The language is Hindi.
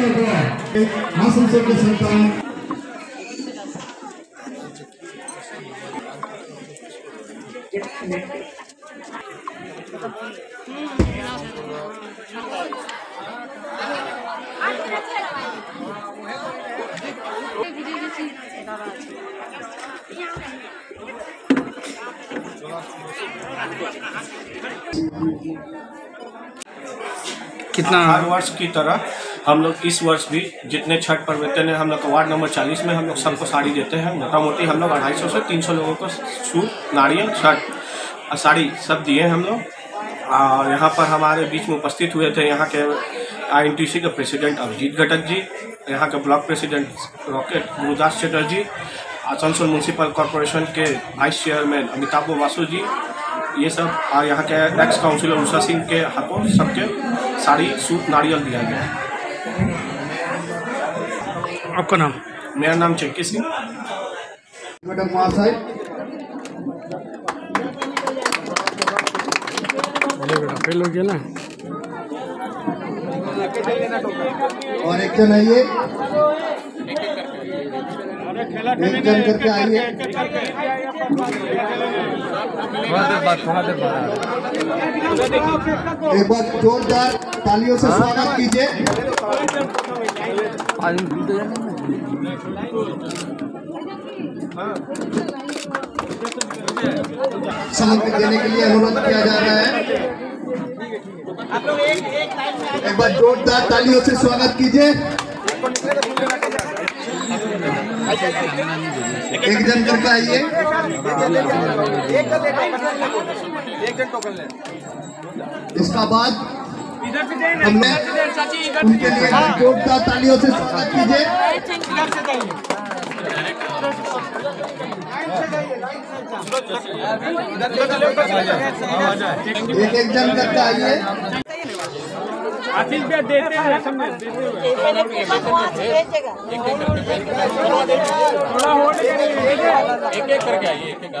거 아슴센터 센터 Thank you. कितना हर वर्ष की तरह हम लोग इस वर्ष भी जितने छठ पर्व हैं, हम लोग वार्ड नंबर चालीस में हम लोग सबको साड़ी देते हैं। मोटा मोटी हम लोग अढ़ाई सौ से तीन सौ लोगों को सूट नारियल और साड़ी सब दिए हैं हम लोग। और यहाँ पर हमारे बीच में उपस्थित हुए थे यहाँ के आई के प्रेसिडेंट अभिजीत घटक जी, यहाँ के block president rocket Gurudas Chatterjee, Asansol municipal corporation के वाइस चेयरमैन अमिताभ वासु जी ये सब और यहाँ के एक्स काउंसिलर उषा सिंह के हाथों सबके साड़ी सूट नारियल दिया गया। आपका नाम? मेरा नाम चेक्की सिंह। बेटा फेल हो गया ना। और एक जन आइए। एक जन करके आइए। थोड़ा देर बाद थोड़ा देर बाद। एक बार जोरदार तालियों से स्वागत कीजिए। सामग्री देने के लिए अनुरोध किया जा रहा है। एक बार जोरदार तालियों से स्वागत कीजिए। एक जन करके आइए। इसका बाद हमने उनके लिए जोरदार तालियों से स्वागत कीजिए। एक एक जन करके आइए। एक एक करके आइए एक एक